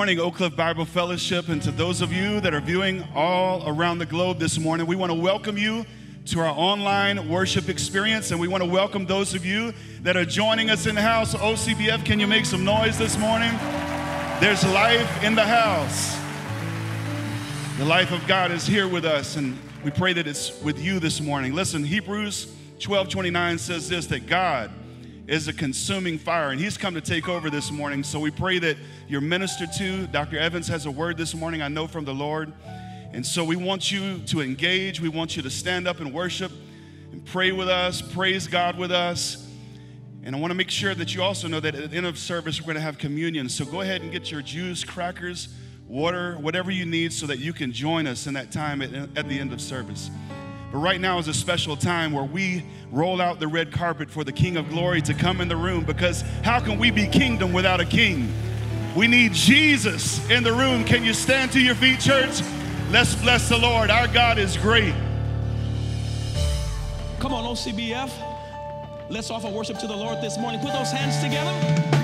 morning, Oak Cliff Bible Fellowship, and to those of you that are viewing all around the globe this morning, we want to welcome you to our online worship experience, and we want to welcome those of you that are joining us in the house. OCBF, can you make some noise this morning? There's life in the house. The life of God is here with us, and we pray that it's with you this morning. Listen, Hebrews 12 29 says this that God is a consuming fire, and He's come to take over this morning. So we pray that you're ministered to. Dr. Evans has a word this morning, I know from the Lord. And so we want you to engage. We want you to stand up and worship and pray with us, praise God with us. And I want to make sure that you also know that at the end of service, we're going to have communion. So go ahead and get your juice, crackers, water, whatever you need so that you can join us in that time at, at the end of service. But right now is a special time where we roll out the red carpet for the King of Glory to come in the room because how can we be kingdom without a king? We need Jesus in the room. Can you stand to your feet, church? Let's bless the Lord. Our God is great. Come on, OCBF. Let's offer worship to the Lord this morning. Put those hands together.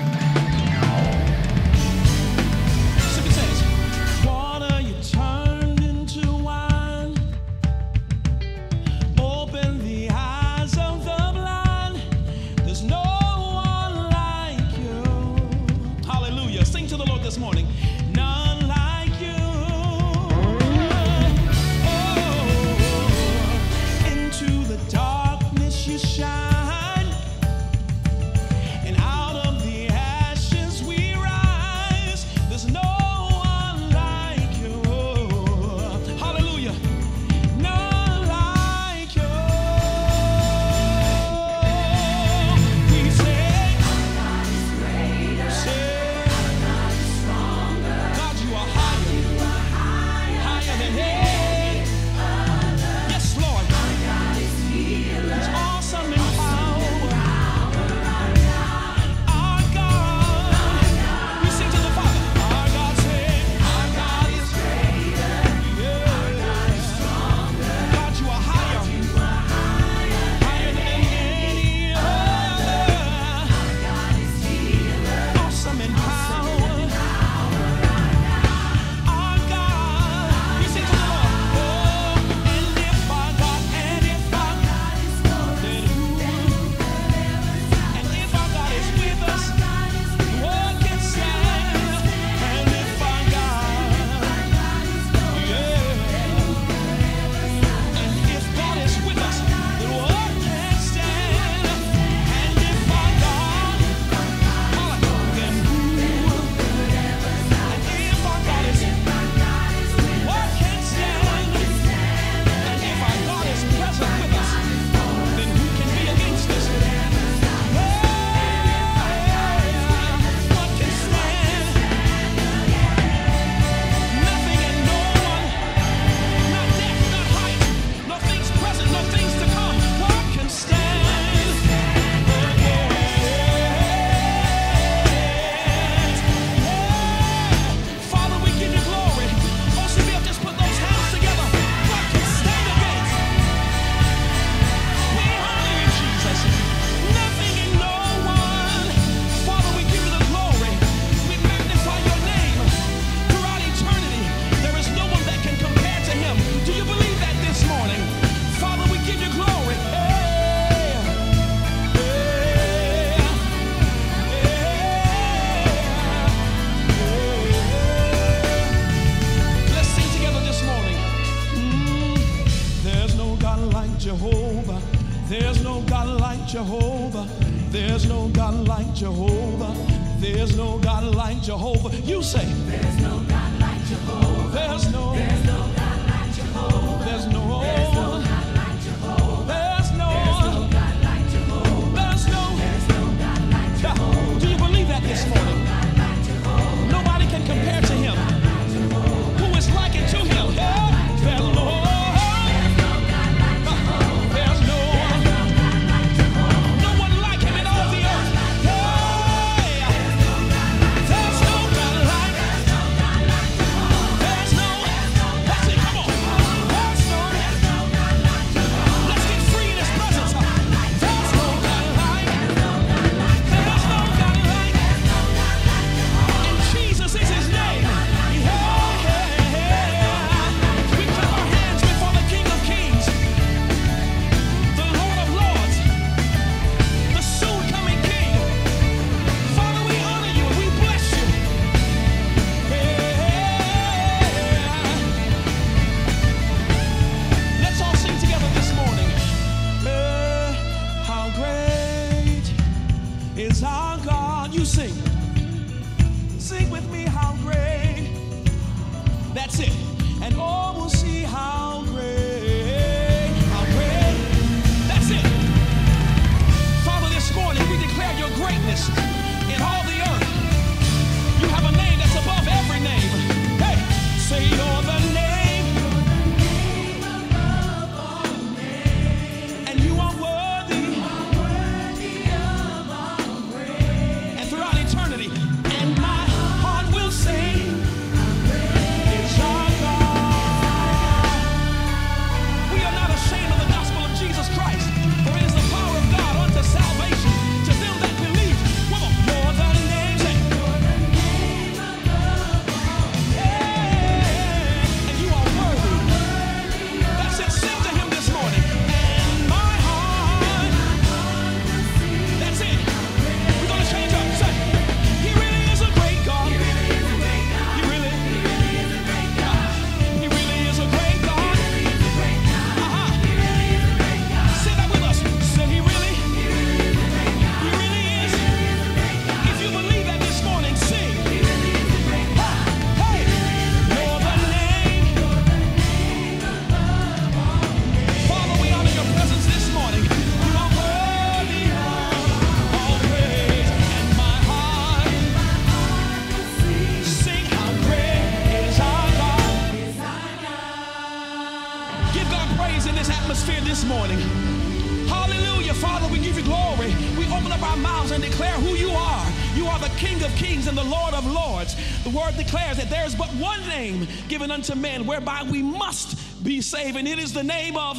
to men whereby we must be saved. And it is the name of,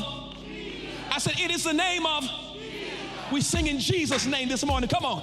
I said, it is the name of, we sing in Jesus' name this morning. Come on.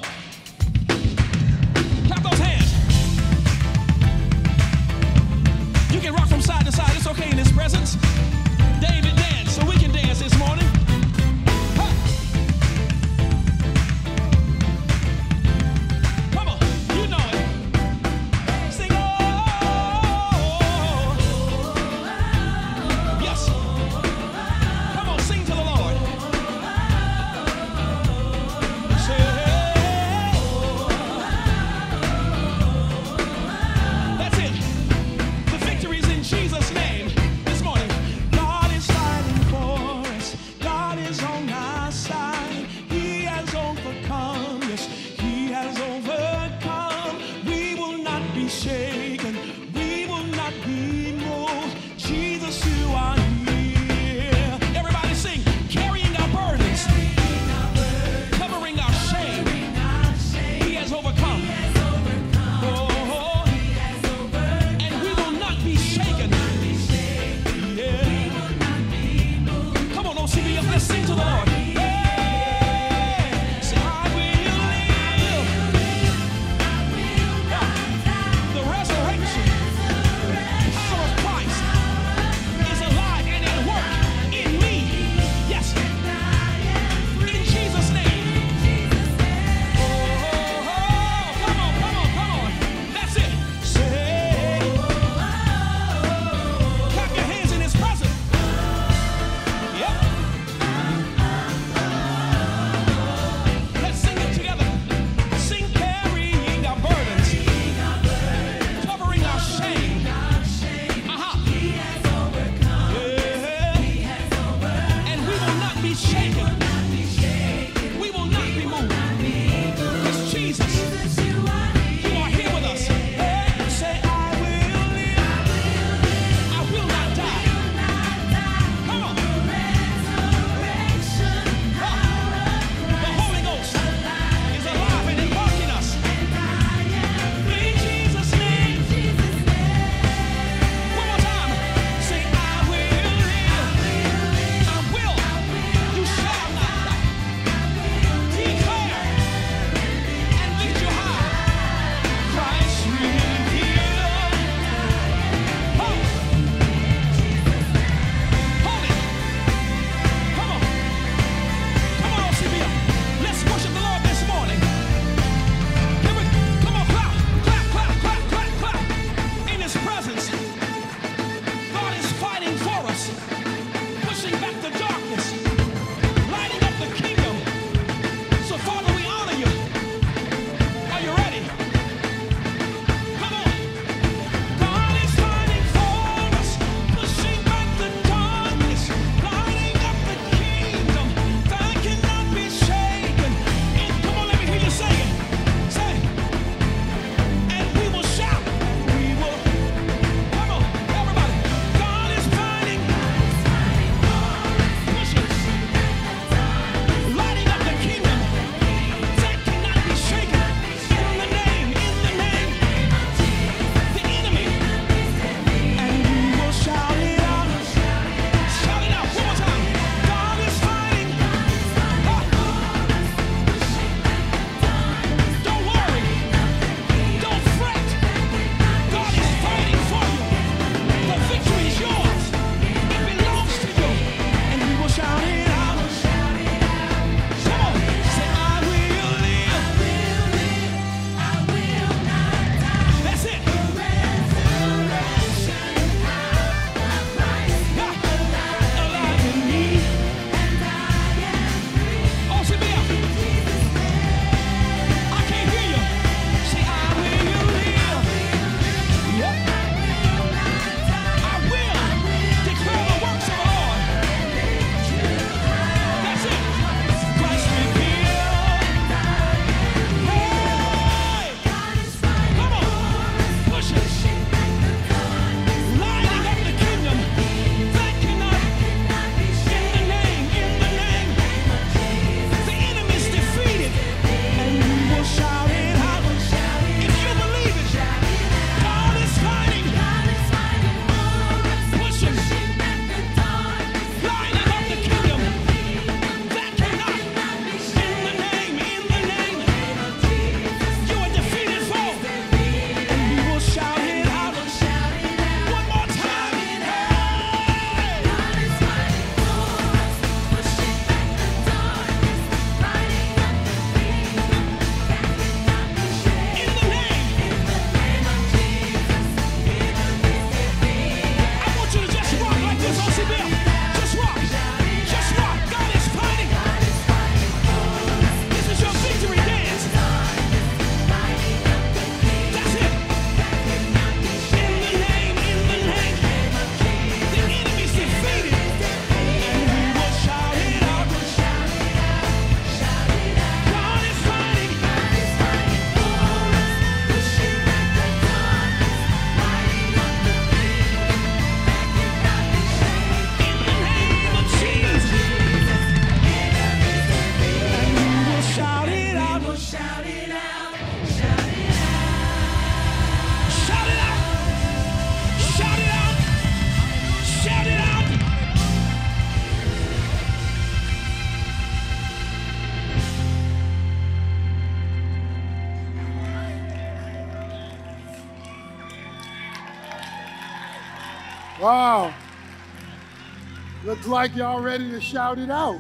Like y'all ready to shout it out.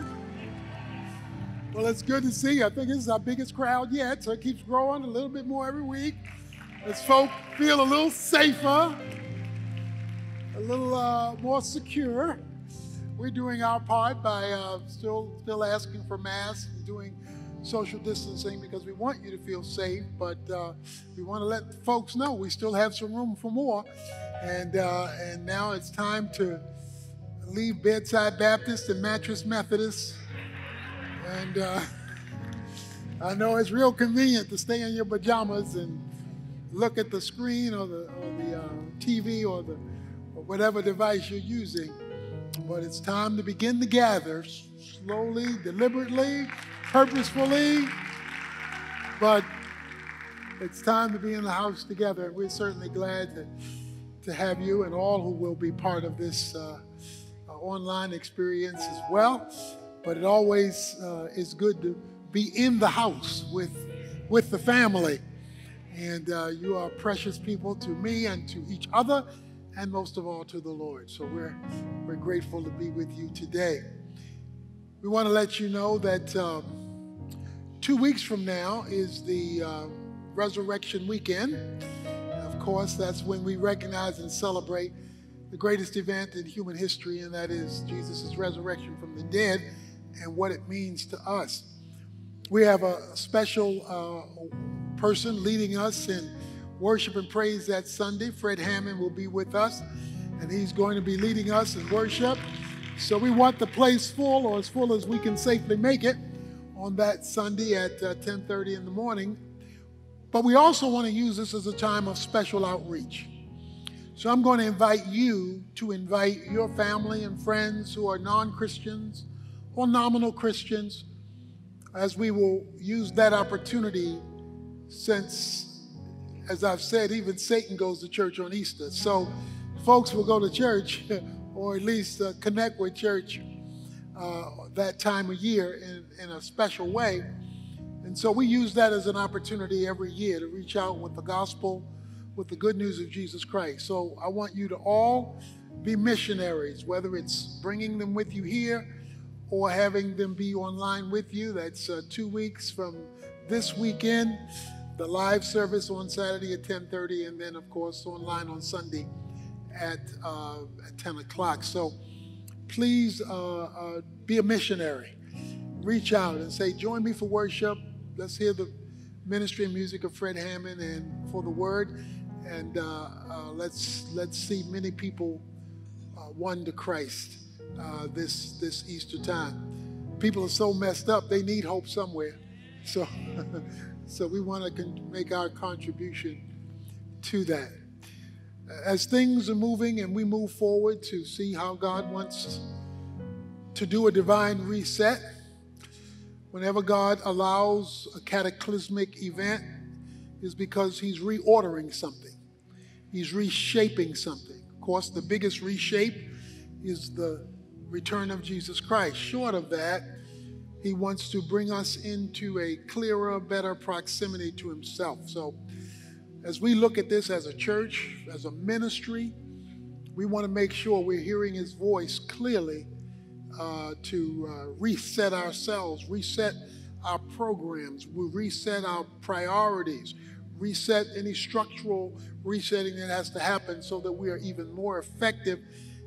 Well, it's good to see you. I think this is our biggest crowd yet, so it keeps growing a little bit more every week. As folk feel a little safer, a little uh, more secure. We're doing our part by uh, still still asking for masks and doing social distancing because we want you to feel safe, but uh, we want to let folks know we still have some room for more. And uh, and now it's time to leave Bedside Baptist and Mattress Methodist and uh, I know it's real convenient to stay in your pajamas and look at the screen or the, or the uh, TV or, the, or whatever device you're using. But it's time to begin to gather slowly, deliberately, purposefully. But it's time to be in the house together. And we're certainly glad to, have you and all who will be part of this uh online experience as well but it always uh, is good to be in the house with, with the family. And uh, you are precious people to me and to each other, and most of all to the Lord. So we're, we're grateful to be with you today. We want to let you know that um, two weeks from now is the uh, Resurrection Weekend. Of course, that's when we recognize and celebrate the greatest event in human history, and that is Jesus' resurrection from the dead and what it means to us. We have a special uh, person leading us in worship and praise that Sunday. Fred Hammond will be with us, and he's going to be leading us in worship. So we want the place full, or as full as we can safely make it, on that Sunday at 10:30 uh, in the morning. But we also want to use this as a time of special outreach. So I'm going to invite you to invite your family and friends who are non-Christians or nominal Christians, as we will use that opportunity since, as I've said, even Satan goes to church on Easter. So folks will go to church or at least uh, connect with church uh, that time of year in, in a special way. And so we use that as an opportunity every year to reach out with the gospel, with the good news of Jesus Christ. So I want you to all be missionaries, whether it's bringing them with you here or having them be online with you. That's uh, two weeks from this weekend. The live service on Saturday at 10:30, and then of course online on Sunday at, uh, at 10 o'clock. So please uh, uh be a missionary. Reach out and say, "Join me for worship." Let's hear the ministry and music of Fred Hammond and for the word, and uh, uh, let's let's see many people won to Christ uh, this this Easter time. People are so messed up; they need hope somewhere. So, so we want to make our contribution to that. As things are moving and we move forward to see how God wants to do a divine reset, whenever God allows a cataclysmic event, is because He's reordering something. He's reshaping something. Of course, the biggest reshape is the return of Jesus Christ. Short of that, he wants to bring us into a clearer, better proximity to himself. So, as we look at this as a church, as a ministry, we want to make sure we're hearing his voice clearly uh, to uh, reset ourselves, reset our programs, we reset our priorities, reset any structural resetting that has to happen so that we are even more effective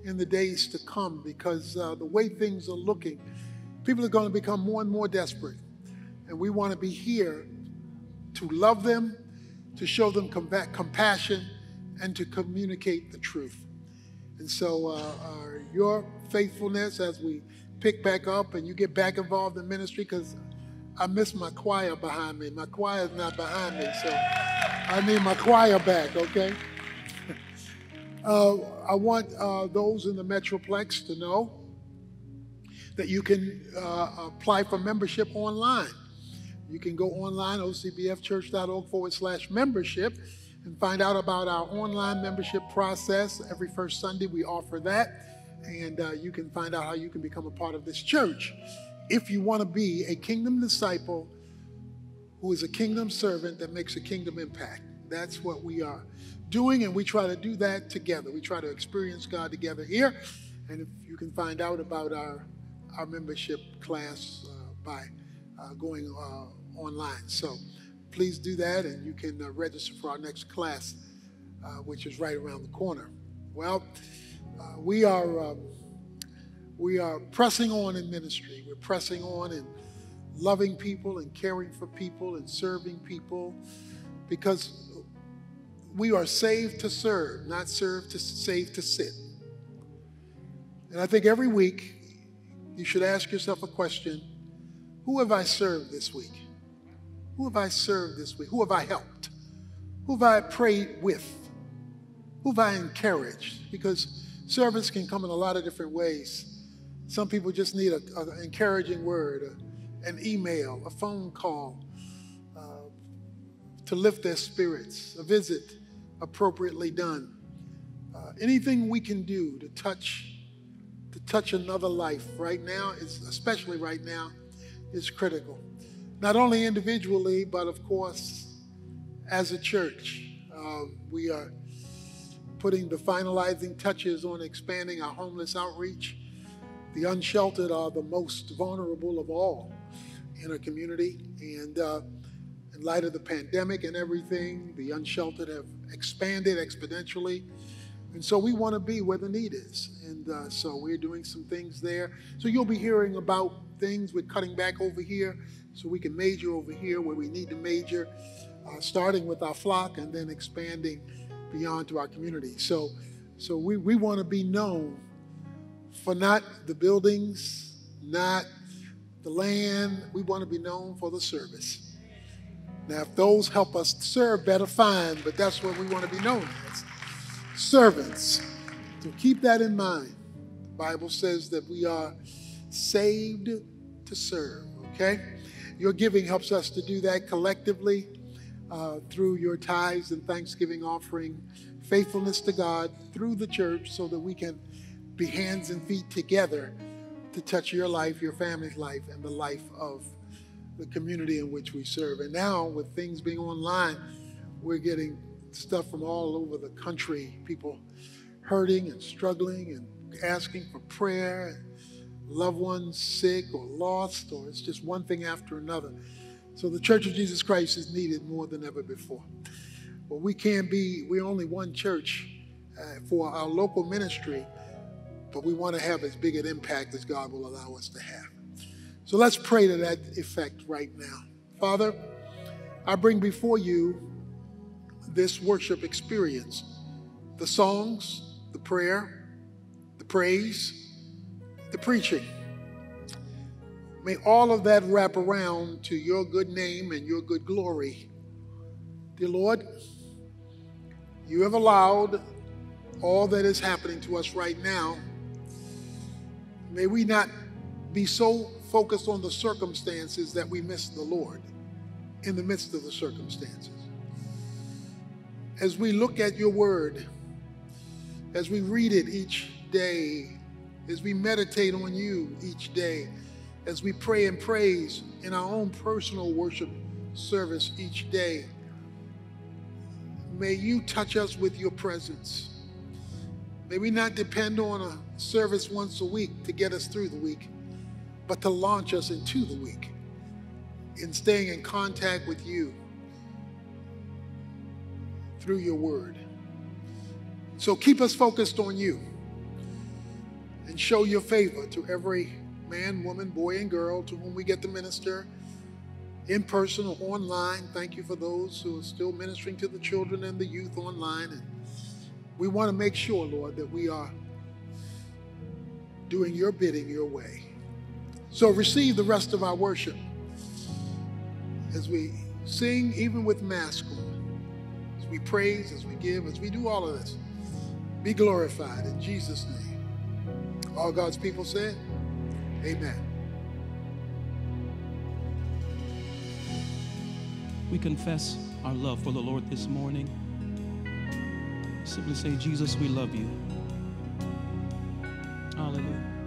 in the days to come because uh, the way things are looking, people are going to become more and more desperate. And we want to be here to love them, to show them com- compassion, and to communicate the truth. And so, uh, uh, your faithfulness as we pick back up and you get back involved in ministry, because I miss my choir behind me. My choir is not behind me, so I need my choir back, okay? Uh, I want uh, those in the Metroplex to know that you can uh, apply for membership online. You can go online, ocbfchurch.org forward slash membership, and find out about our online membership process. Every first Sunday, we offer that, and uh, you can find out how you can become a part of this church. If you want to be a kingdom disciple who is a kingdom servant that makes a kingdom impact, that's what we are doing, and we try to do that together. We try to experience God together here. And if you can find out about our, our membership class uh, by uh, going uh, online. So please do that, and you can uh, register for our next class, uh, which is right around the corner. Well, uh, we are um, we are pressing on in ministry. We're pressing on in loving people and caring for people and serving people because we are saved to serve, not serve to save to sit. And I think every week you should ask yourself a question Who have I served this week? Who have I served this week? Who have I helped? Who have I prayed with? Who have I encouraged? Because service can come in a lot of different ways. Some people just need an encouraging word, a, an email, a phone call uh, to lift their spirits, a visit appropriately done. Uh, anything we can do to touch to touch another life right now is especially right now is critical not only individually but of course as a church uh, we are putting the finalizing touches on expanding our homeless outreach the unsheltered are the most vulnerable of all in a community and uh, in light of the pandemic and everything the unsheltered have expanded exponentially and so we want to be where the need is. And uh, so we're doing some things there. So you'll be hearing about things. We're cutting back over here so we can major over here where we need to major, uh, starting with our flock and then expanding beyond to our community. So, so we, we want to be known for not the buildings, not the land. We want to be known for the service. Now, if those help us serve better, fine, but that's what we want to be known as servants. So keep that in mind. The Bible says that we are saved to serve, okay? Your giving helps us to do that collectively uh, through your tithes and thanksgiving offering, faithfulness to God through the church so that we can be hands and feet together to touch your life, your family's life, and the life of the community in which we serve. And now, with things being online, we're getting stuff from all over the country, people hurting and struggling and asking for prayer, loved ones sick or lost, or it's just one thing after another. So the Church of Jesus Christ is needed more than ever before. But we can't be, we're only one church uh, for our local ministry, but we want to have as big an impact as God will allow us to have. So let's pray to that effect right now. Father, I bring before you this worship experience the songs, the prayer, the praise, the preaching. May all of that wrap around to your good name and your good glory. Dear Lord, you have allowed all that is happening to us right now. May we not be so focused on the circumstances that we miss the Lord in the midst of the circumstances as we look at your word, as we read it each day, as we meditate on you each day, as we pray and praise in our own personal worship service each day, may you touch us with your presence. May we not depend on a service once a week to get us through the week, but to launch us into the week in staying in contact with you through your word. So keep us focused on you and show your favor to every man, woman, boy, and girl to whom we get to minister in person or online. Thank you for those who are still ministering to the children and the youth online. And we want to make sure, Lord, that we are doing your bidding your way. So receive the rest of our worship as we sing, even with mask on as we praise, as we give, as we do all of this, be glorified in Jesus' name. All God's people said, Amen. We confess our love for the Lord this morning. Simply say, Jesus, we love you. Hallelujah.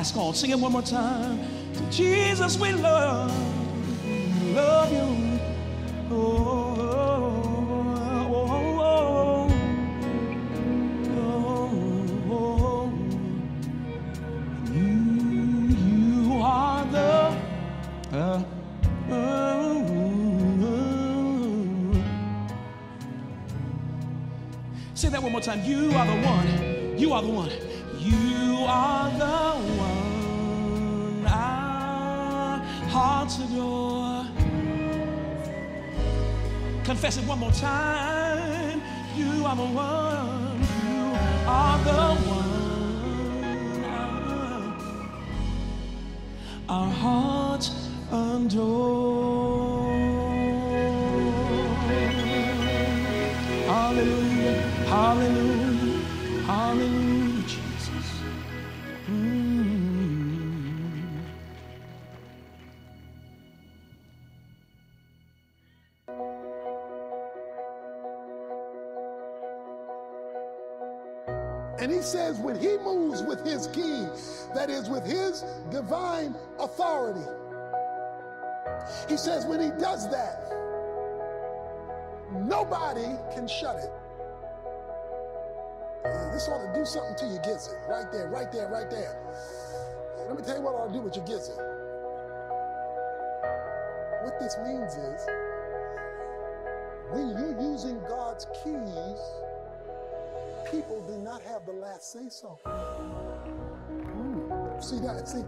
With your sing it one more time. To Jesus, we love, love you. Oh, oh, oh. You, you are the. Say that one more time. You are the one. You are the one. Confess it one more time. You are the one. You are the one. Our hearts adore. Divine authority, he says, when he does that, nobody can shut it. Uh, This ought to do something to your gizzard. Right there, right there, right there. Let me tell you what I'll do with your gizzard. What this means is, when you're using God's keys, people do not have the last say so. See that? See,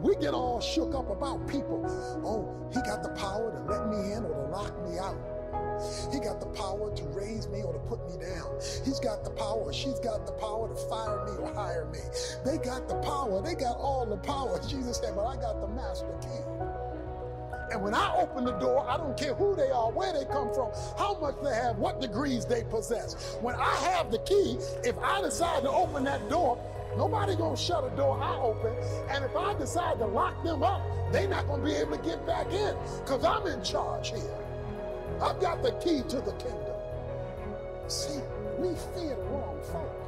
we get all shook up about people. Oh, he got the power to let me in or to lock me out. He got the power to raise me or to put me down. He's got the power, she's got the power to fire me or hire me. They got the power, they got all the power. Jesus said, but I got the master key. And when I open the door, I don't care who they are, where they come from, how much they have, what degrees they possess. When I have the key, if I decide to open that door, nobody gonna shut a door I open. And if I decide to lock them up, they not gonna be able to get back in because I'm in charge here. I've got the key to the kingdom. See, we fear the wrong folk.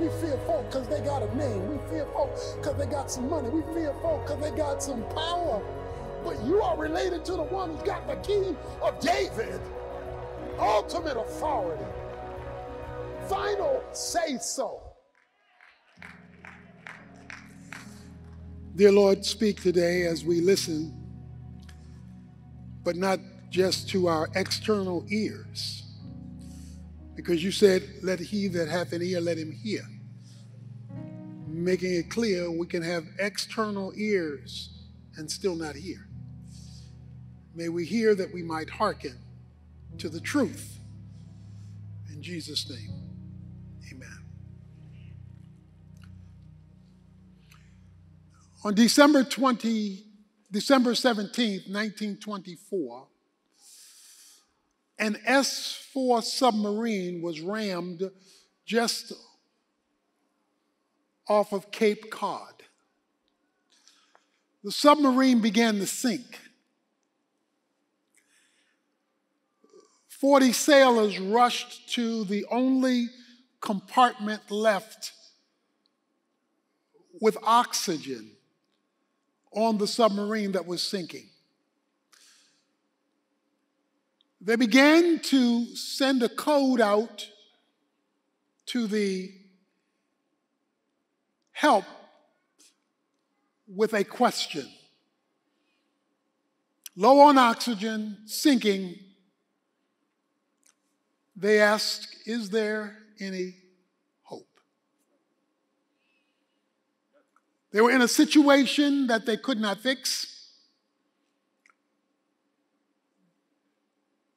We fear folk because they got a name. We fear folk because they got some money. We fear folk because they got some power. But you are related to the one who's got the key of David. Ultimate authority. Final say so. Dear Lord, speak today as we listen, but not just to our external ears. Because you said, Let he that hath an ear, let him hear. Making it clear we can have external ears and still not hear. May we hear that we might hearken to the truth. In Jesus' name, On December 20, December 17th, 1924, an S 4 submarine was rammed just off of Cape Cod. The submarine began to sink. 40 sailors rushed to the only compartment left with oxygen on the submarine that was sinking. They began to send a code out to the help with a question. Low on oxygen, sinking. They asked, Is there any hope? They were in a situation that they could not fix.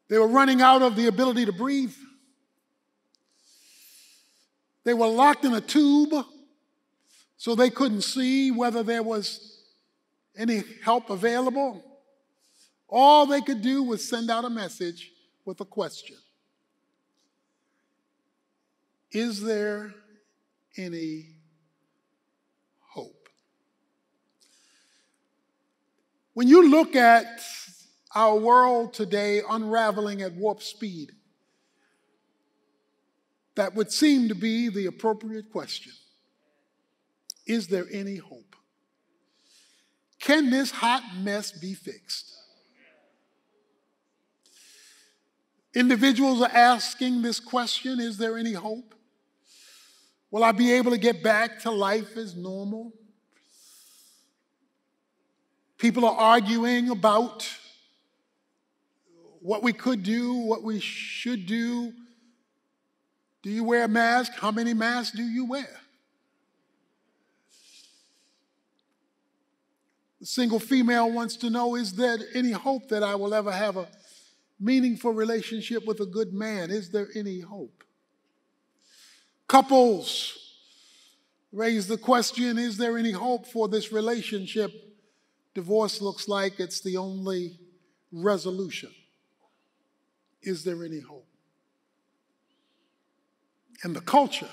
They were running out of the ability to breathe. They were locked in a tube, so they couldn't see whether there was any help available. All they could do was send out a message with a question Is there any hope? When you look at our world today unraveling at warp speed, that would seem to be the appropriate question. Is there any hope? Can this hot mess be fixed? Individuals are asking this question Is there any hope? Will I be able to get back to life as normal? People are arguing about what we could do, what we should do. Do you wear a mask? How many masks do you wear? The single female wants to know Is there any hope that I will ever have a meaningful relationship with a good man? Is there any hope? Couples raise the question Is there any hope for this relationship? Divorce looks like it's the only resolution. Is there any hope? And the culture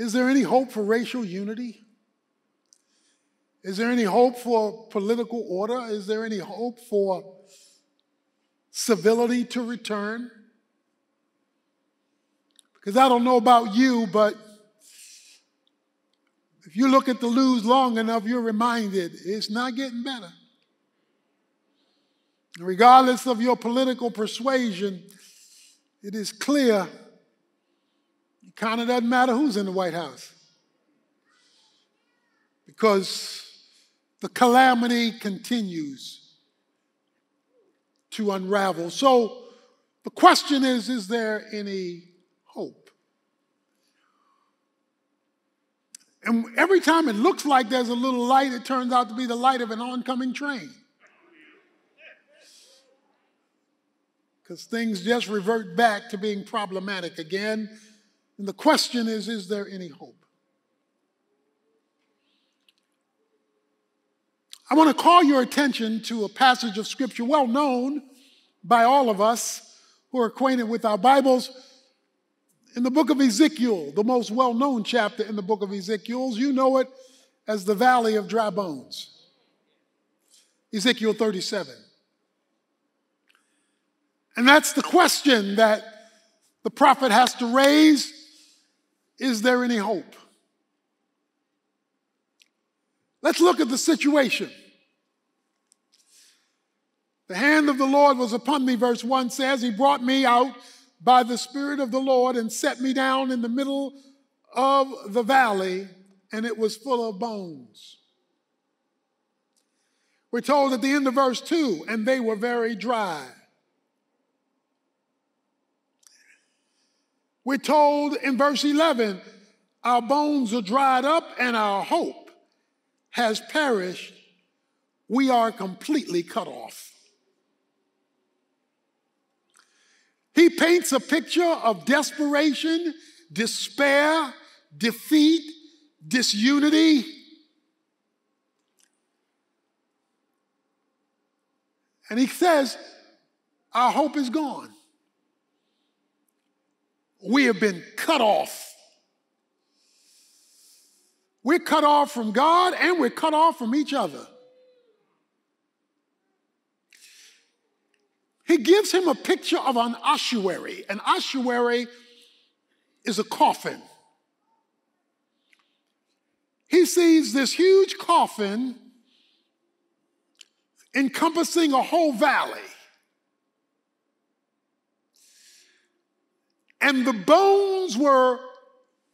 is there any hope for racial unity? Is there any hope for political order? Is there any hope for civility to return? Because I don't know about you, but if you look at the news long enough, you're reminded it's not getting better. Regardless of your political persuasion, it is clear it kind of doesn't matter who's in the White House. Because the calamity continues to unravel. So the question is is there any hope? And every time it looks like there's a little light, it turns out to be the light of an oncoming train. Because things just revert back to being problematic again. And the question is is there any hope? I want to call your attention to a passage of scripture well known by all of us who are acquainted with our Bibles. In the book of Ezekiel, the most well known chapter in the book of Ezekiel, you know it as the Valley of Dry Bones. Ezekiel 37. And that's the question that the prophet has to raise Is there any hope? Let's look at the situation. The hand of the Lord was upon me, verse 1 says. He brought me out by the Spirit of the Lord and set me down in the middle of the valley, and it was full of bones. We're told at the end of verse 2 and they were very dry. We're told in verse 11 our bones are dried up and our hope has perished. We are completely cut off. He paints a picture of desperation, despair, defeat, disunity. And he says, Our hope is gone. We have been cut off. We're cut off from God and we're cut off from each other. He gives him a picture of an ossuary. An ossuary is a coffin. He sees this huge coffin encompassing a whole valley. And the bones were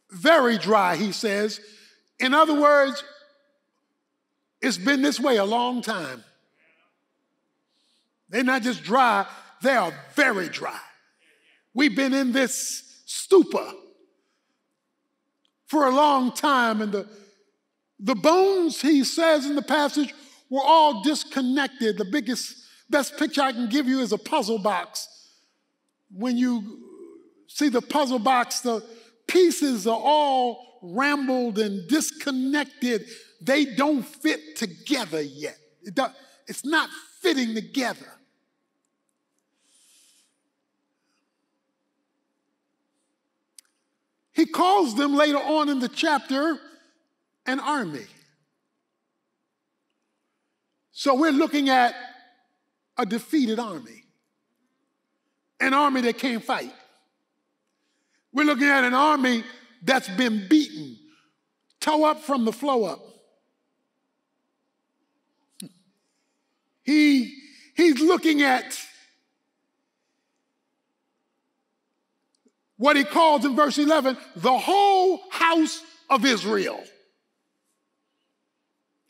very dry, he says. In other words, it's been this way a long time. They're not just dry, they are very dry. We've been in this stupor for a long time, and the, the bones, he says in the passage, were all disconnected. The biggest, best picture I can give you is a puzzle box. When you see the puzzle box, the pieces are all rambled and disconnected. They don't fit together yet. It it's not fitting together. He calls them later on in the chapter an army. So we're looking at a defeated army, an army that can't fight. We're looking at an army that's been beaten, toe up from the flow up. He, he's looking at what he calls in verse 11 the whole house of Israel.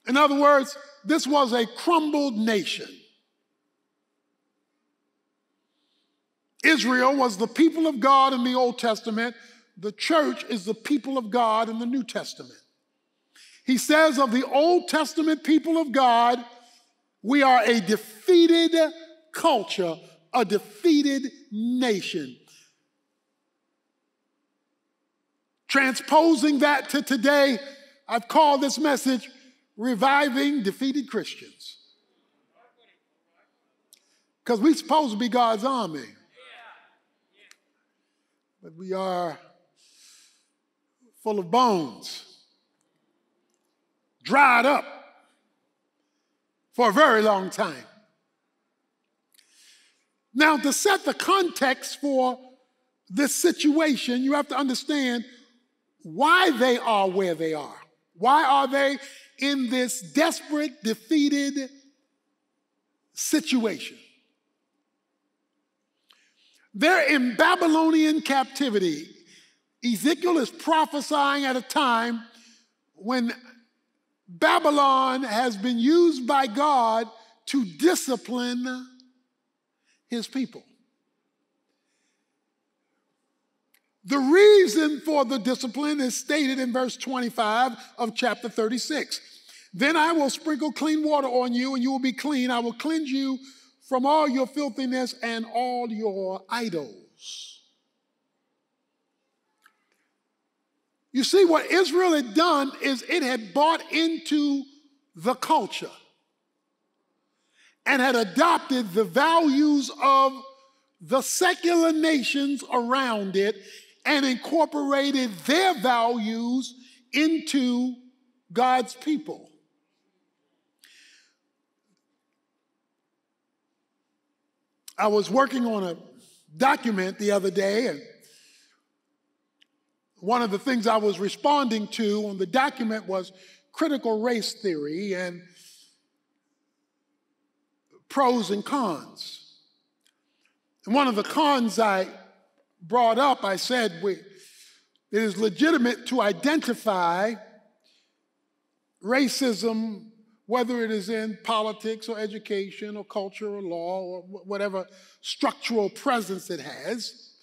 In other words, this was a crumbled nation. Israel was the people of God in the Old Testament. The church is the people of God in the New Testament. He says of the Old Testament people of God, we are a defeated culture, a defeated nation. Transposing that to today, I've called this message Reviving Defeated Christians. Because we're supposed to be God's army. But we are full of bones, dried up for a very long time. Now, to set the context for this situation, you have to understand why they are where they are. Why are they in this desperate, defeated situation? They're in Babylonian captivity. Ezekiel is prophesying at a time when Babylon has been used by God to discipline his people. The reason for the discipline is stated in verse 25 of chapter 36. Then I will sprinkle clean water on you, and you will be clean. I will cleanse you from all your filthiness and all your idols. You see, what Israel had done is it had bought into the culture and had adopted the values of the secular nations around it and incorporated their values into God's people. I was working on a document the other day, and one of the things I was responding to on the document was critical race theory and pros and cons. And one of the cons I brought up, I said we, it is legitimate to identify racism, whether it is in politics or education or culture or law or whatever structural presence it has.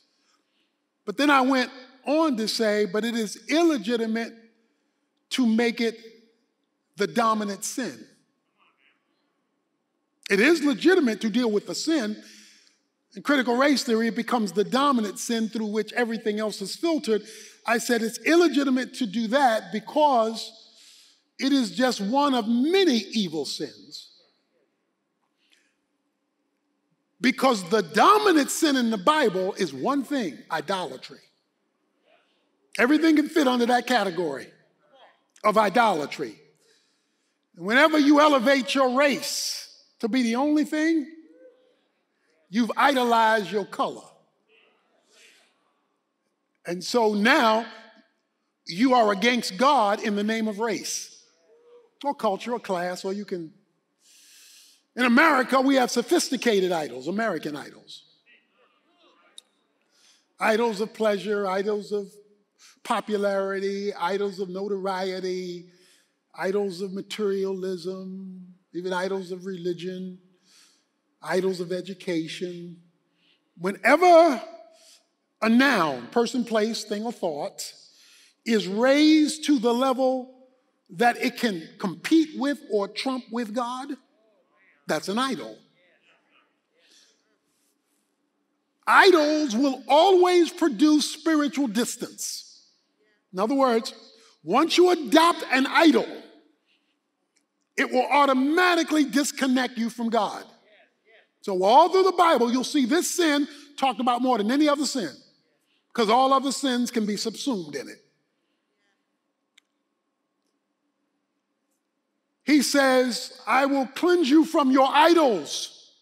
But then I went on to say, but it is illegitimate to make it the dominant sin. It is legitimate to deal with the sin. In critical race theory, it becomes the dominant sin through which everything else is filtered. I said it's illegitimate to do that because it is just one of many evil sins. Because the dominant sin in the Bible is one thing idolatry. Everything can fit under that category of idolatry. whenever you elevate your race to be the only thing, you've idolized your color. And so now you are against God in the name of race or culture or class, or you can. In America, we have sophisticated idols, American idols. Idols of pleasure, idols of popularity, idols of notoriety, idols of materialism, even idols of religion, idols of education. Whenever a noun, person, place, thing, or thought, is raised to the level that it can compete with or trump with God, that's an idol. Idols will always produce spiritual distance. In other words, once you adopt an idol, it will automatically disconnect you from God. So, all through the Bible, you'll see this sin talked about more than any other sin because all other sins can be subsumed in it. He says, I will cleanse you from your idols.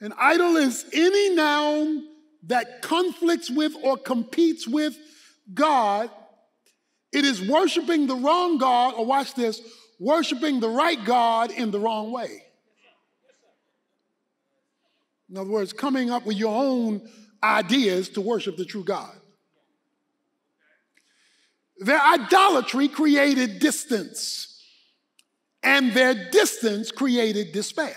An idol is any noun that conflicts with or competes with God. It is worshiping the wrong God, or watch this, worshiping the right God in the wrong way. In other words, coming up with your own ideas to worship the true God. Their idolatry created distance, and their distance created despair.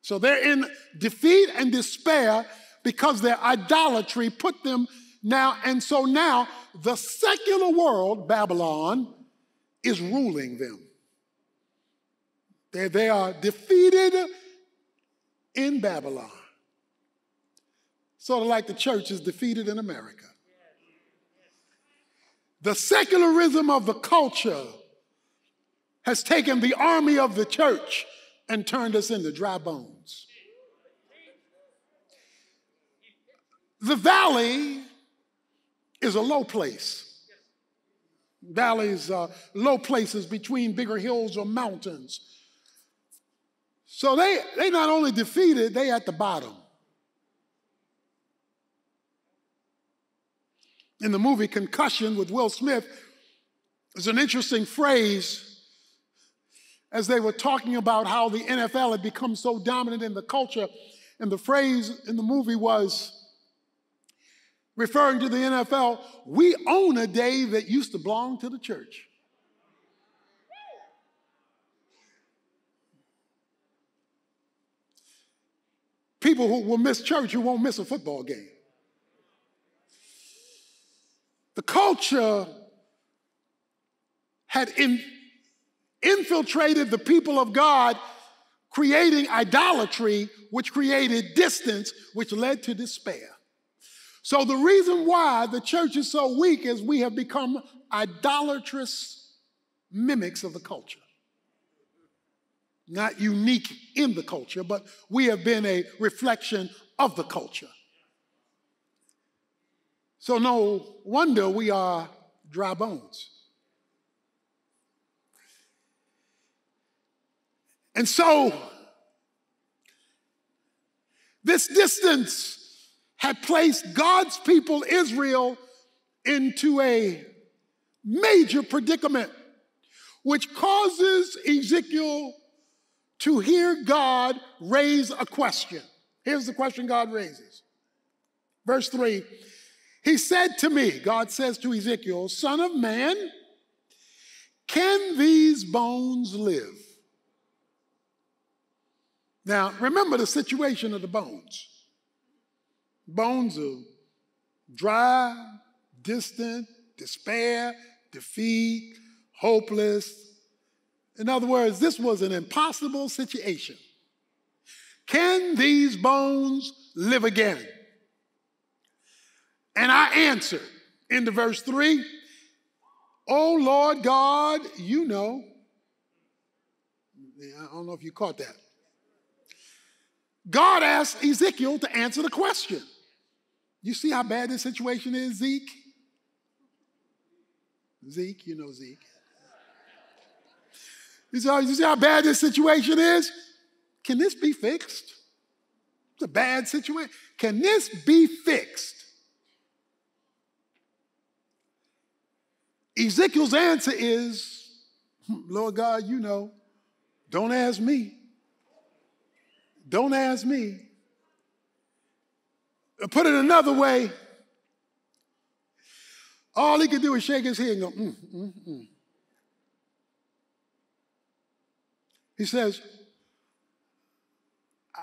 So they're in defeat and despair because their idolatry put them now, and so now the secular world, Babylon, is ruling them. They, they are defeated in Babylon. Sort of like the church is defeated in America. The secularism of the culture has taken the army of the church and turned us into dry bones. The valley is a low place. Valleys are low places between bigger hills or mountains. So they, they not only defeated, they at the bottom. In the movie Concussion with Will Smith, there's an interesting phrase as they were talking about how the NFL had become so dominant in the culture. And the phrase in the movie was referring to the NFL, we own a day that used to belong to the church. People who will miss church who won't miss a football game. The culture had in, infiltrated the people of God, creating idolatry, which created distance, which led to despair. So, the reason why the church is so weak is we have become idolatrous mimics of the culture. Not unique in the culture, but we have been a reflection of the culture. So, no wonder we are dry bones. And so, this distance had placed God's people, Israel, into a major predicament, which causes Ezekiel to hear God raise a question. Here's the question God raises. Verse 3 he said to me, God says to Ezekiel, Son of man, can these bones live? Now, remember the situation of the bones. Bones are dry, distant, despair, defeat, hopeless. In other words, this was an impossible situation. Can these bones live again? And I answered into verse 3 Oh Lord God, you know. I don't know if you caught that. God asked Ezekiel to answer the question. You see how bad this situation is, Zeke? Zeke, you know Zeke. You see, you see how bad this situation is? Can this be fixed? It's a bad situation. Can this be fixed? Ezekiel's answer is, Lord God, you know, don't ask me. Don't ask me. Put it another way, all he could do is shake his head and go, mm, mm, mm. He says,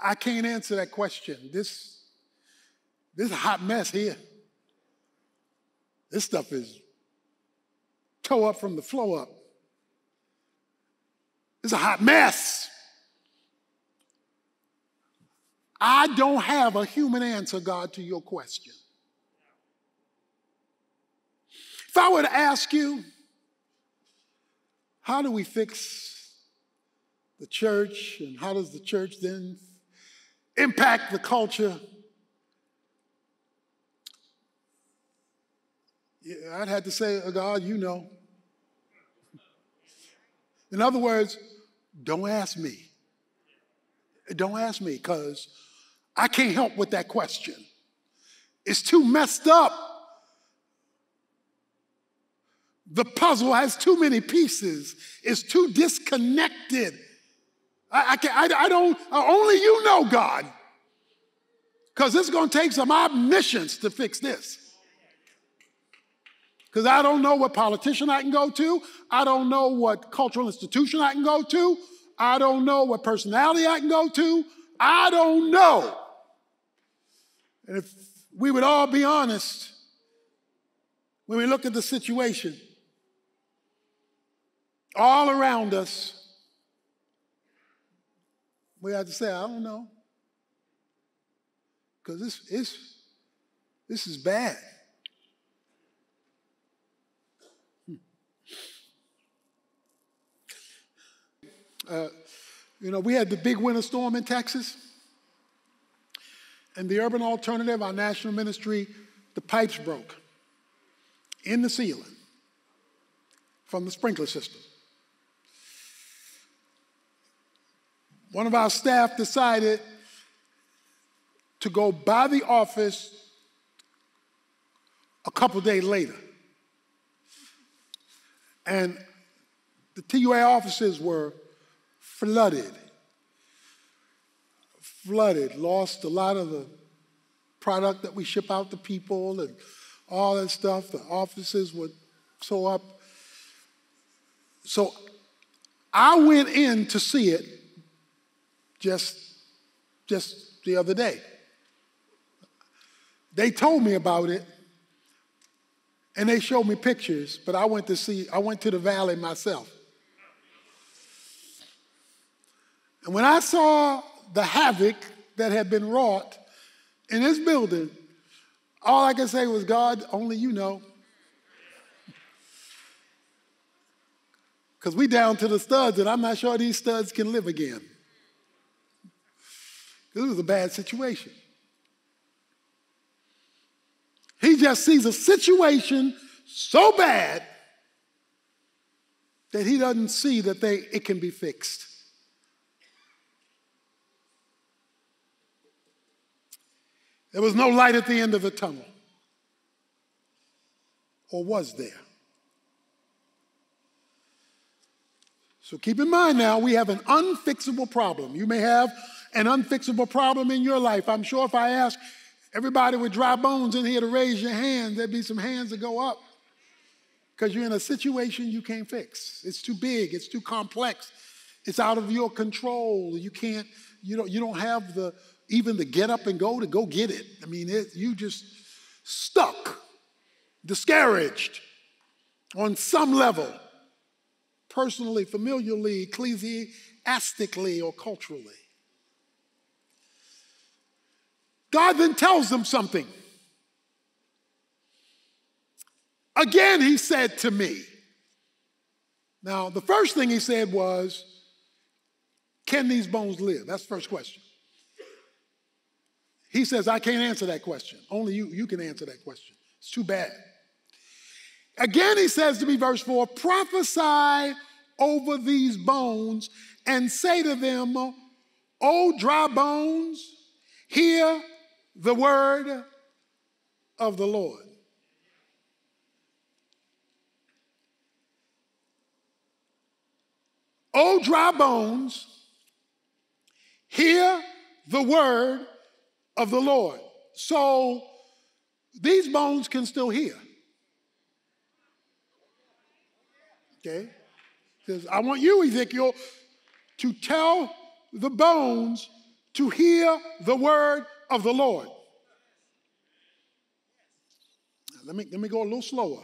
I can't answer that question. This, this is a hot mess here. This stuff is toe up from the flow up. It's a hot mess. I don't have a human answer, God, to your question. If I were to ask you, how do we fix the church and how does the church then impact the culture? I'd have to say, "Oh, God, you know. In other words, don't ask me. Don't ask me because I can't help with that question. It's too messed up. The puzzle has too many pieces. It's too disconnected. I, I, can, I, I don't, uh, only you know, God. Because it's going to take some omniscience to fix this. Because I don't know what politician I can go to. I don't know what cultural institution I can go to. I don't know what personality I can go to. I don't know. And if we would all be honest when we look at the situation all around us, we have to say, I don't know. Because this, this, this is bad. Uh, you know, we had the big winter storm in Texas. And the urban alternative, our national ministry, the pipes broke in the ceiling from the sprinkler system. One of our staff decided to go by the office a couple days later. And the TUA offices were flooded. Flooded, lost a lot of the product that we ship out to people and all that stuff. The offices were so up. So I went in to see it just, just the other day. They told me about it and they showed me pictures, but I went to see, I went to the valley myself. And when I saw the havoc that had been wrought in this building, all I could say was, God, only you know. Because we down to the studs, and I'm not sure these studs can live again. This was a bad situation. He just sees a situation so bad that he doesn't see that they, it can be fixed. There was no light at the end of the tunnel. Or was there? So keep in mind now, we have an unfixable problem. You may have an unfixable problem in your life. I'm sure if I ask everybody with dry bones in here to raise your hand, there'd be some hands that go up because you're in a situation you can't fix. It's too big, it's too complex, it's out of your control. You can't, you don't, you don't have the even to get up and go to go get it. I mean, it, you just stuck, discouraged on some level, personally, familially, ecclesiastically, or culturally. God then tells them something. Again, he said to me. Now, the first thing he said was, Can these bones live? That's the first question. He says, I can't answer that question. Only you, you can answer that question. It's too bad. Again, he says to me, verse 4 prophesy over these bones and say to them, O dry bones, hear the word of the Lord. O dry bones, hear the word of the Lord. So these bones can still hear. Okay? Says, I want you, Ezekiel, to tell the bones to hear the word of the Lord. Let me, let me go a little slower.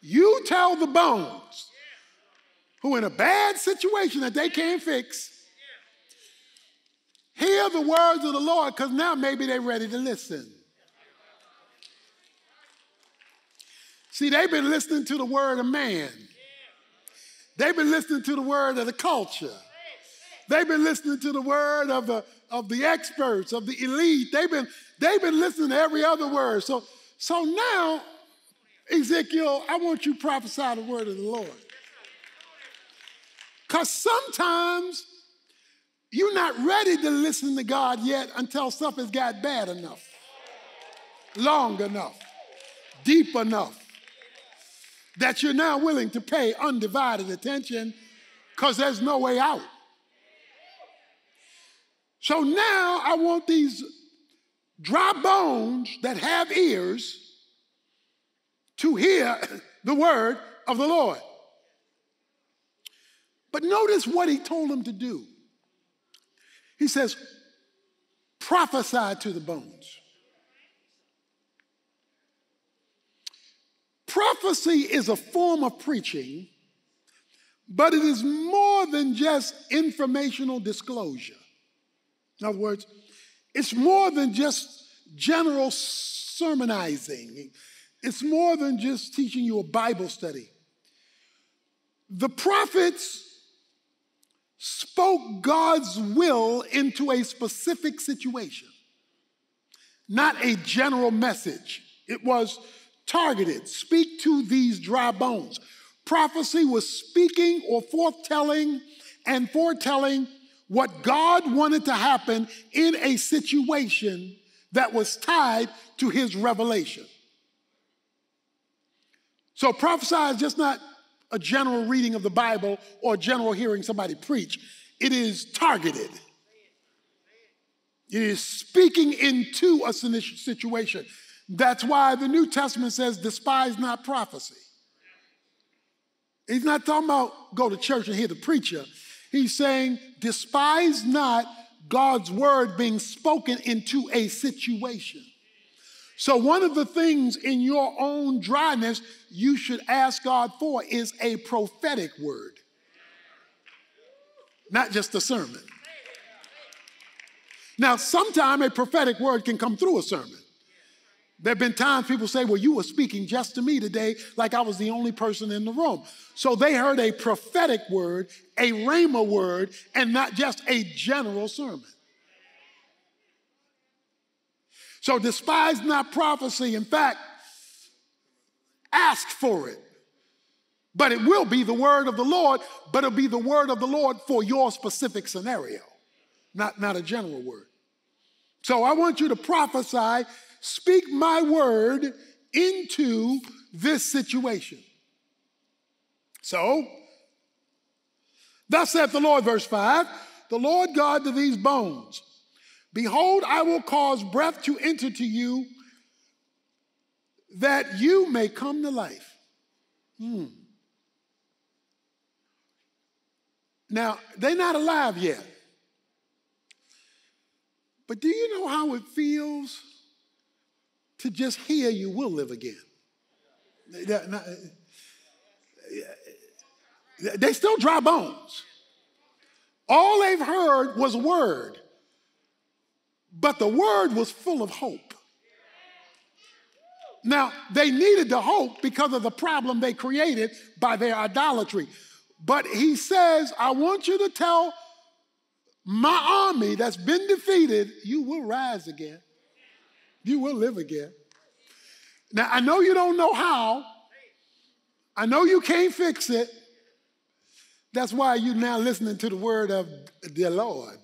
You tell the bones who in a bad situation that they can't fix, hear the words of the Lord because now maybe they're ready to listen. See, they've been listening to the word of man. They've been listening to the word of the culture. They've been listening to the word of the, of the experts, of the elite. They've been, they've been listening to every other word. So, so now Ezekiel, I want you to prophesy the word of the Lord. Because sometimes you're not ready to listen to God yet until stuff has got bad enough, long enough, deep enough that you're now willing to pay undivided attention because there's no way out. So now I want these dry bones that have ears to hear the word of the Lord. But notice what he told them to do. He says, prophesy to the bones. Prophecy is a form of preaching, but it is more than just informational disclosure. In other words, it's more than just general sermonizing. It's more than just teaching you a Bible study. The prophets spoke God's will into a specific situation, not a general message. It was targeted. Speak to these dry bones. Prophecy was speaking or foretelling and foretelling what God wanted to happen in a situation that was tied to his revelation. So prophesy is just not a general reading of the Bible or general hearing somebody preach. It is targeted. It is speaking into a situation. That's why the New Testament says, despise not prophecy. He's not talking about go to church and hear the preacher. He's saying, despise not God's word being spoken into a situation. So, one of the things in your own dryness you should ask God for is a prophetic word, not just a sermon. Now, sometime a prophetic word can come through a sermon. There have been times people say, Well, you were speaking just to me today, like I was the only person in the room. So they heard a prophetic word, a rhema word, and not just a general sermon. So despise not prophecy. In fact, ask for it. But it will be the word of the Lord, but it'll be the word of the Lord for your specific scenario, not, not a general word. So I want you to prophesy Speak my word into this situation. So, thus saith the Lord, verse 5 The Lord God to these bones, Behold, I will cause breath to enter to you that you may come to life. Hmm. Now, they're not alive yet. But do you know how it feels to just hear you will live again. They still dry bones. All they've heard was a word, but the word was full of hope. Now, they needed the hope because of the problem they created by their idolatry. But he says, I want you to tell my army that's been defeated, you will rise again you will live again. Now, I know you don't know how. I know you can't fix it. That's why you're now listening to the word of the Lord.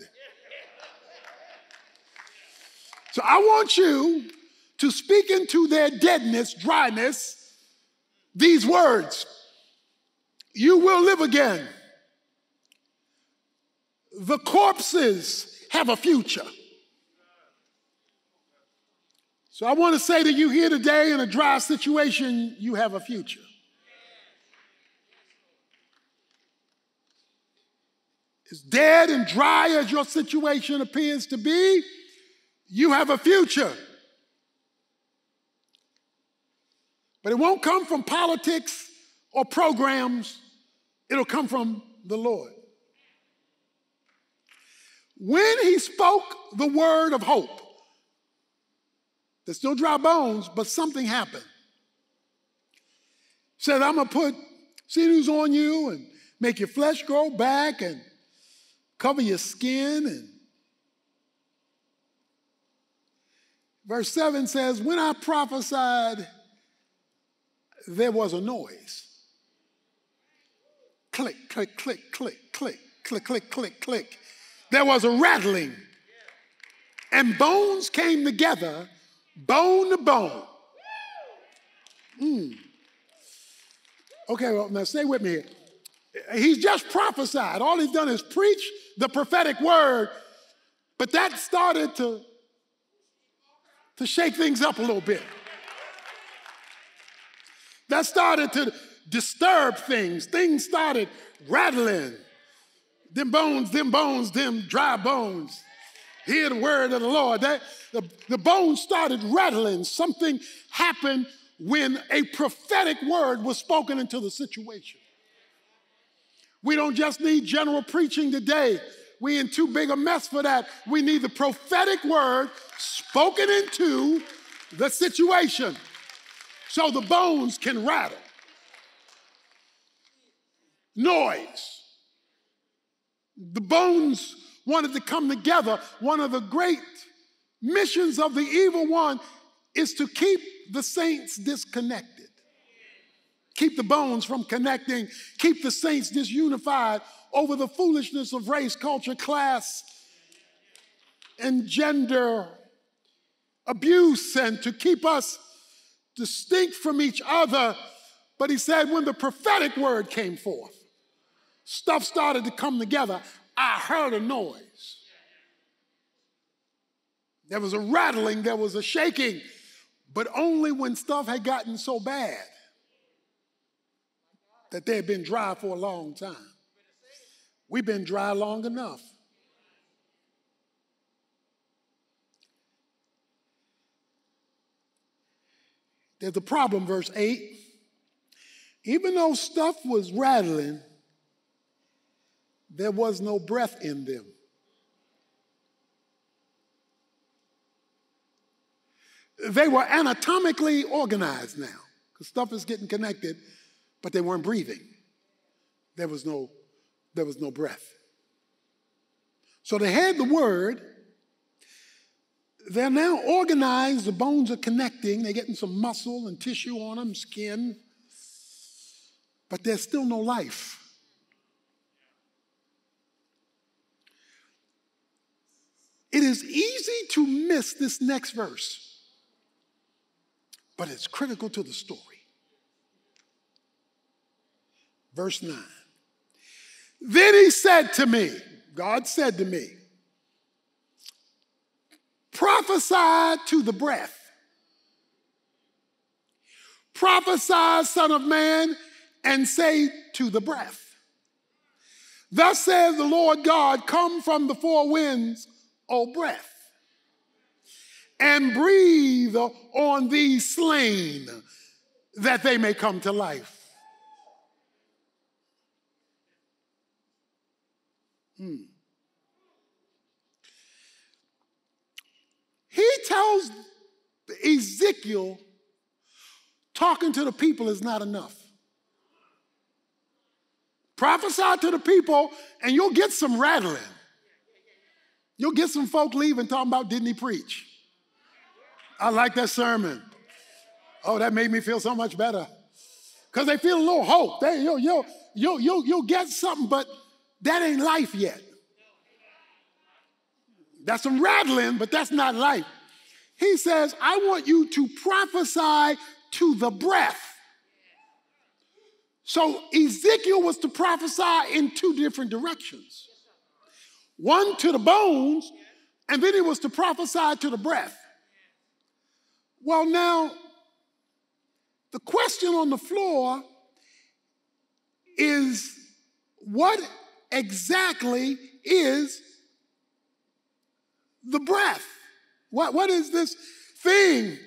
So I want you to speak into their deadness, dryness, these words You will live again. The corpses have a future. So I want to say to you here today in a dry situation, you have a future. As dead and dry as your situation appears to be, you have a future. But it won't come from politics or programs, it'll come from the Lord. When he spoke the word of hope, they're still dry bones, but something happened. Said, I'm to put sinews on you and make your flesh grow back and cover your skin. And verse 7 says, When I prophesied there was a noise. Click, click, click, click, click, click, click, click, click. There was a rattling. And bones came together, bone to bone. Mm. Okay, well, now stay with me here. He's just prophesied. All he's done is preach the prophetic word, but that started to, to shake things up a little bit. That started to disturb things. Things started rattling. Them bones, them bones, them dry bones. Hear the word of the Lord. That, the, the bones started rattling. Something happened when a prophetic word was spoken into the situation. We don't just need general preaching today. We in too big a mess for that. We need the prophetic word spoken into the situation so the bones can rattle. Noise. The bones wanted to come together. One of the great missions of the evil one is to keep the saints disconnected, keep the bones from connecting, keep the saints disunified over the foolishness of race, culture, class, and gender abuse, and to keep us distinct from each other. But he said, when the prophetic word came forth, stuff started to come together. I heard a noise. There was a rattling, there was a shaking, but only when stuff had gotten so bad that they had been dry for a long time. We've been dry long enough. There's a problem, verse 8. Even though stuff was rattling, there was no breath in them. They were anatomically organized now, because stuff is getting connected, but they weren't breathing. There was no, there was no breath. So they had the word, they're now organized, the bones are connecting, they're getting some muscle and tissue on them, skin, but there's still no life. It is easy to miss this next verse, but it's critical to the story. Verse 9. Then he said to me, God said to me, Prophesy to the breath. Prophesy, Son of Man, and say to the breath. Thus says the Lord God, Come from the four winds, O breath, and breathe on these slain that they may come to life. Hmm. He tells Ezekiel talking to the people is not enough. Prophesy to the people, and you'll get some rattling. You'll get some folk leaving talking about, didn't he preach? I like that sermon. Oh, that made me feel so much better. Because they feel a little hope. They, you'll, you'll, you'll, you'll, you'll get something, but that ain't life yet. That's some rattling, but that's not life. He says, I want you to prophesy to the breath. So Ezekiel was to prophesy in two different directions one to the bones, and then he was to prophesy to the breath. Well, now, the question on the floor is what exactly is the breath. What, what is this thing?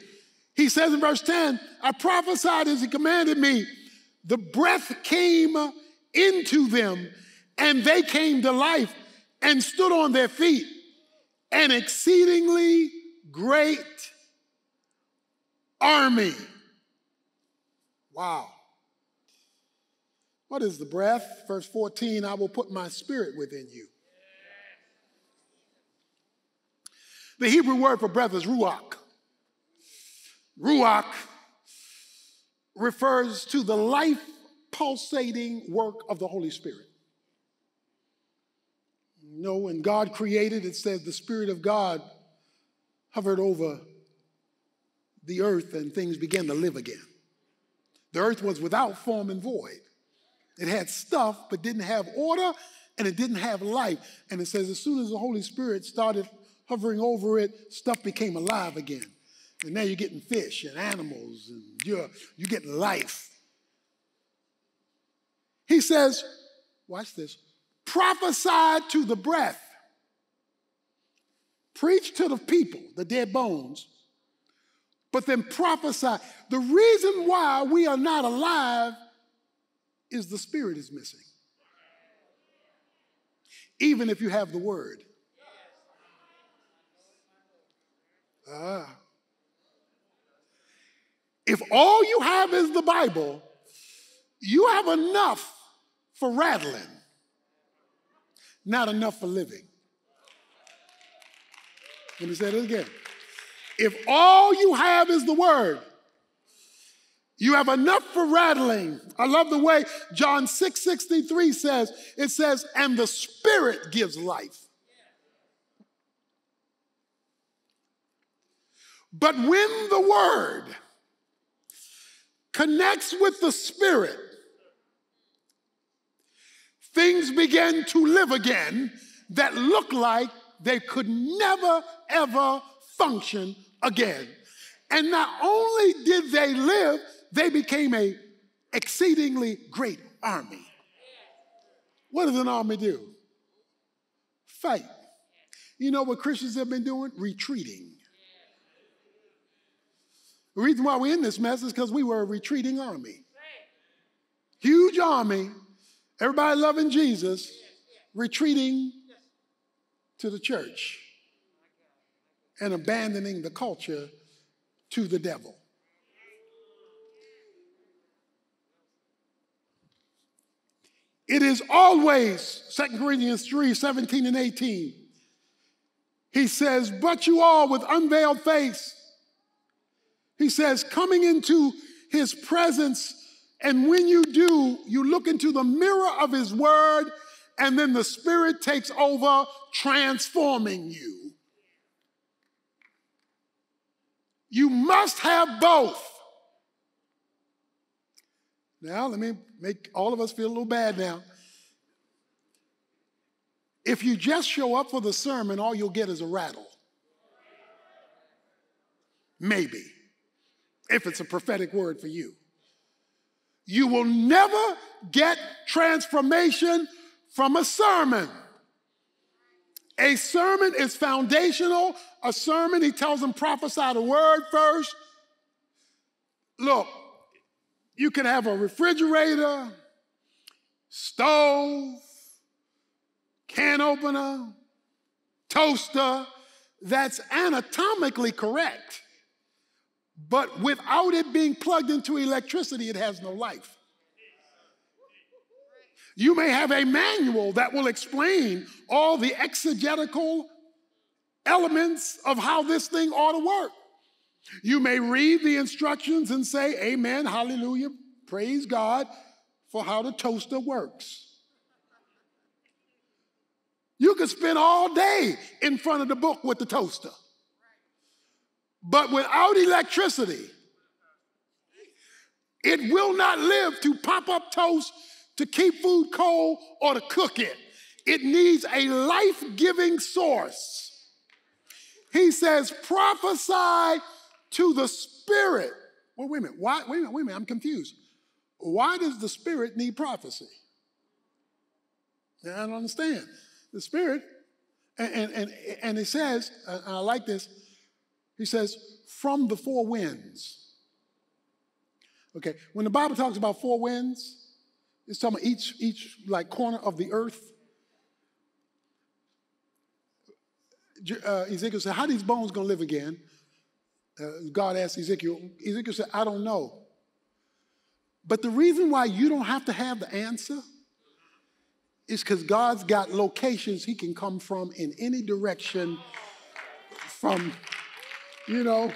He says in verse 10 I prophesied as he commanded me. The breath came into them, and they came to life and stood on their feet. An exceedingly great army. Wow. What is the breath? Verse 14 I will put my spirit within you The Hebrew word for breath is ruach. Ruach refers to the life pulsating work of the Holy Spirit. You know, when God created, it says the Spirit of God hovered over the earth and things began to live again. The earth was without form and void. It had stuff, but didn't have order and it didn't have life. And it says, as soon as the Holy Spirit started hovering over it, stuff became alive again. And now you're getting fish and animals and you're, you're getting life. He says, watch this, prophesy to the breath, preach to the people, the dead bones, but then prophesy. The reason why we are not alive is the spirit is missing. Even if you have the word. Ah. If all you have is the Bible, you have enough for rattling, not enough for living. Let me say it again. If all you have is the word, you have enough for rattling. I love the way John 6 63 says, it says, and the Spirit gives life. But when the Word connects with the Spirit, things begin to live again that look like they could never, ever function again. And not only did they live, they became a exceedingly great army. What does an army do? Fight. You know what Christians have been doing? Retreating. The reason why we're in this mess is because we were a retreating army. Huge army, everybody loving Jesus, retreating to the church and abandoning the culture to the devil. It is always, 2 Corinthians 3 17 and 18. He says, But you all with unveiled face. He says, coming into his presence. And when you do, you look into the mirror of his word, and then the Spirit takes over, transforming you. You must have both. Now, let me make all of us feel a little bad now. If you just show up for the sermon, all you'll get is a rattle. Maybe, if it's a prophetic word for you. You will never get transformation from a sermon. A sermon is foundational. A sermon, he tells them prophesy the word first. Look, you can have a refrigerator, stove, can opener, toaster that's anatomically correct. But without it being plugged into electricity, it has no life. You may have a manual that will explain all the exegetical elements of how this thing ought to work. You may read the instructions and say, Amen, hallelujah, praise God for how the toaster works. You could spend all day in front of the book with the toaster. But without electricity, it will not live to pop up toast, to keep food cold, or to cook it. It needs a life giving source. He says, prophesy to the Spirit. Well, wait a minute. Why, wait a minute, wait a minute. I'm confused. Why does the Spirit need prophecy? I don't understand. The Spirit, and, and, and, and it says, and I like this, he says, from the four winds. Okay, when the Bible talks about four winds, it's talking about each, each like corner of the earth. Uh, Ezekiel said, How these bones going to live again? Uh, God asked Ezekiel, Ezekiel said, I don't know. But the reason why you don't have to have the answer is because God's got locations he can come from in any direction from you know,